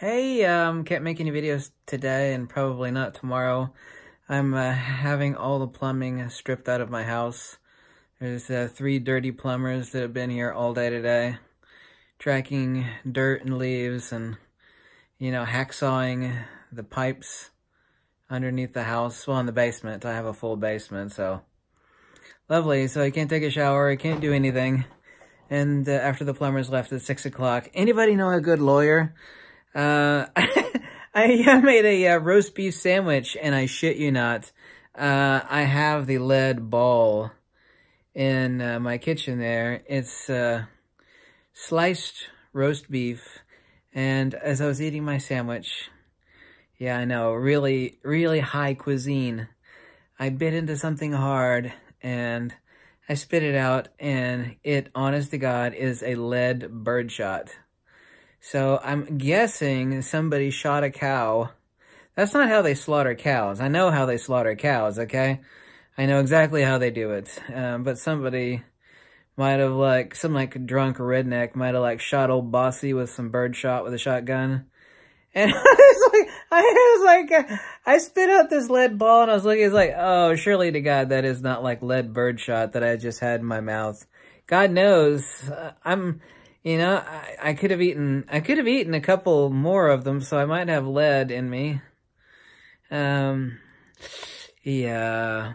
Hey, um, can't make any videos today and probably not tomorrow. I'm uh, having all the plumbing stripped out of my house. There's uh, three dirty plumbers that have been here all day today, tracking dirt and leaves and, you know, hacksawing the pipes underneath the house. Well, in the basement. I have a full basement, so lovely. So I can't take a shower. I can't do anything. And uh, after the plumbers left at 6 o'clock, anybody know a good lawyer? Uh, I made a uh, roast beef sandwich, and I shit you not, uh, I have the lead ball in uh, my kitchen there. It's uh, sliced roast beef, and as I was eating my sandwich, yeah, I know, really, really high cuisine, I bit into something hard, and I spit it out, and it, honest to God, is a lead birdshot. So I'm guessing somebody shot a cow. That's not how they slaughter cows. I know how they slaughter cows, okay? I know exactly how they do it. Um, but somebody might have like, some like drunk redneck might have like shot old Bossy with some birdshot with a shotgun. And I was like, I was like, I spit out this lead ball and I was looking, it's like, oh, surely to God, that is not like lead birdshot that I just had in my mouth. God knows, uh, I'm, you know, I, I could have eaten, I could have eaten a couple more of them, so I might have lead in me. Um, yeah,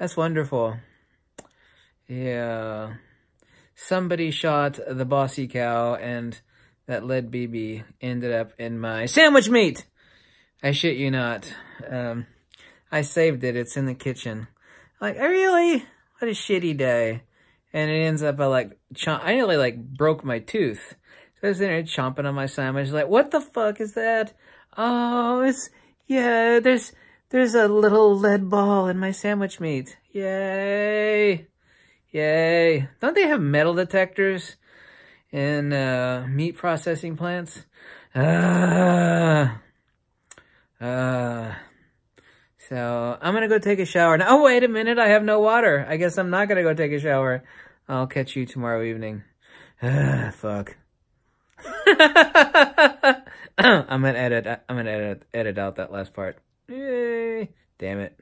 that's wonderful. Yeah, somebody shot the bossy cow, and that lead BB ended up in my sandwich meat. I shit you not. Um, I saved it. It's in the kitchen. Like, I really? What a shitty day and it ends up I like I nearly like broke my tooth. So I was in there chomping on my sandwich, like, what the fuck is that? Oh, it's yeah. There's there's a little lead ball in my sandwich meat. Yay, yay! Don't they have metal detectors in uh, meat processing plants? Ah, uh, uh. So I'm going to go take a shower. Now, oh, wait a minute. I have no water. I guess I'm not going to go take a shower. I'll catch you tomorrow evening. Ah, fuck. I'm going to edit. I'm going to edit, edit out that last part. Yay. Damn it.